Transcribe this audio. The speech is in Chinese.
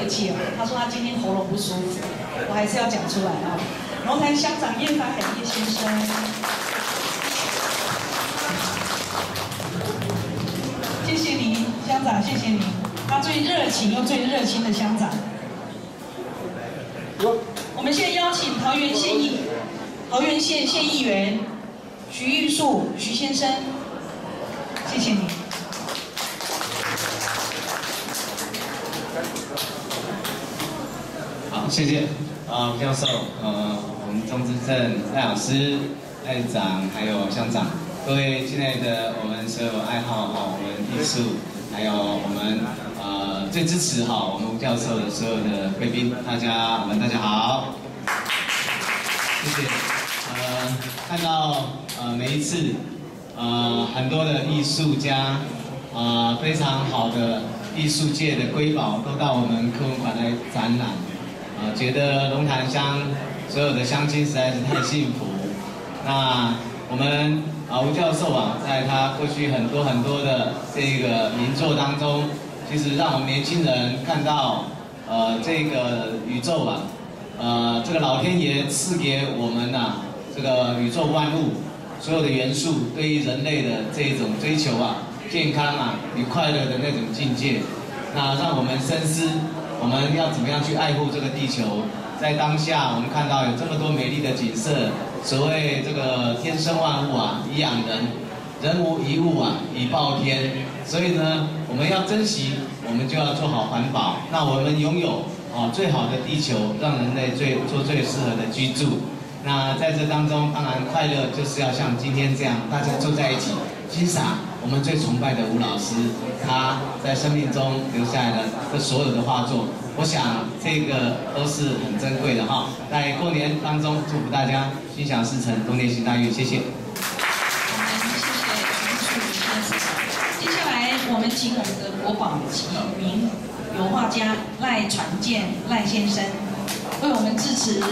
客气哦，他说他今天喉咙不舒服，我还是要讲出来啊。龙潭乡长叶发海叶先生，谢谢您，乡长，谢谢您，他最热情又最热心的乡长。我们现在邀请桃园县议桃园县县议员徐玉树徐先生，谢谢你。谢谢啊，吴教授，呃，我们钟之镇赖老师、赖长，还有乡长，各位亲爱的我们所有爱好哈，我们艺术，还有我们呃最支持哈我们吴教授的所有的贵宾，大家我们大家好，谢谢。呃，看到呃每一次呃很多的艺术家啊、非常好的艺术界的瑰宝都到我们科文馆来展览。啊，觉得龙潭乡所有的乡亲实在是太幸福。那我们啊吴教授啊，在他过去很多很多的这个名作当中，其实让我们年轻人看到，呃，这个宇宙啊，呃，这个老天爷赐给我们呐、这个宇宙万物所有的元素，对于人类的这种追求啊，健康啊与快乐的那种境界，那让我们深思。我们要怎么样去爱护这个地球？在当下，我们看到有这么多美丽的景色，所谓这个天生万物啊，以养人，人无一物啊，以报天。所以呢，我们要珍惜，我们就要做好环保。那我们拥有哦最好的地球，让人类最做最适合的居住。那在这当中，当然快乐就是要像今天这样，大家坐在一起欣赏我们最崇拜的吴老师，他在生命中留下来的这所有的画作，我想这个都是很珍贵的哈。在过年当中，祝福大家心想事成，龙年行大运，谢谢。我们谢谢陈树先生。接下来，我们请我们的国宝级名油画家赖传健赖先生为我们致辞。